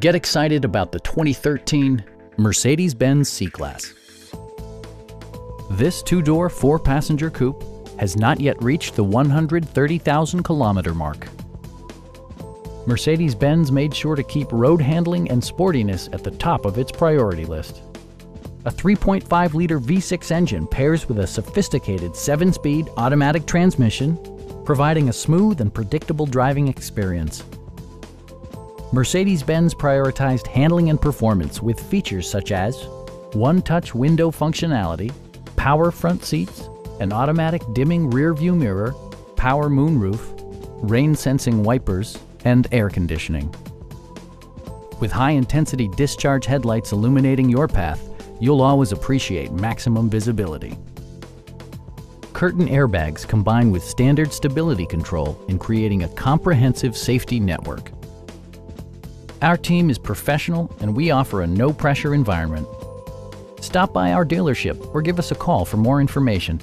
Get excited about the 2013 Mercedes-Benz C-Class. This two-door, four-passenger coupe has not yet reached the 130,000 kilometer mark. Mercedes-Benz made sure to keep road handling and sportiness at the top of its priority list. A 3.5-liter V6 engine pairs with a sophisticated 7-speed automatic transmission, providing a smooth and predictable driving experience. Mercedes-Benz prioritized handling and performance with features such as one-touch window functionality, power front seats, an automatic dimming rear-view mirror, power moonroof, rain-sensing wipers, and air conditioning. With high-intensity discharge headlights illuminating your path, you'll always appreciate maximum visibility. Curtain airbags combine with standard stability control in creating a comprehensive safety network. Our team is professional and we offer a no-pressure environment. Stop by our dealership or give us a call for more information.